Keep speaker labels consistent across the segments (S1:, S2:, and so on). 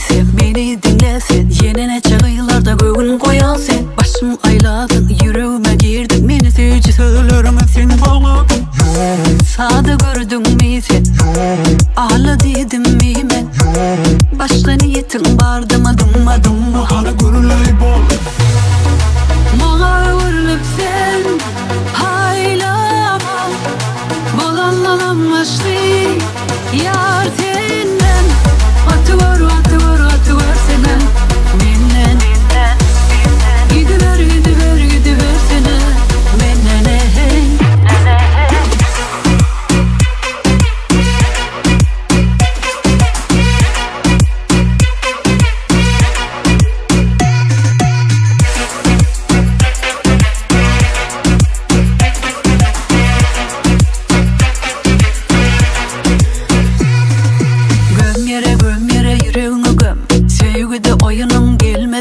S1: değilsin. Beni dinlesin. Yenine çağırlarda göğün koyansın. Başım ayladın yüreğime girdin. Beni seçi söylerim hepsini bağladın Sağda gördün mü sen? Ağla dedim mi? Ben? Başta adım adım bu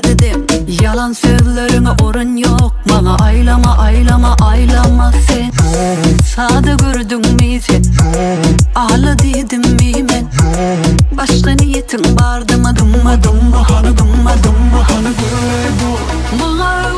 S1: dedim. Yalan sözlerine orun yok. Bana aylama aylama aylama sen. Sade gördün mü sen? Ağla dedim mi? Ben Başka niyetin vardı mı? Dumma dumma Hani dumma dumma hani böyle bu Bana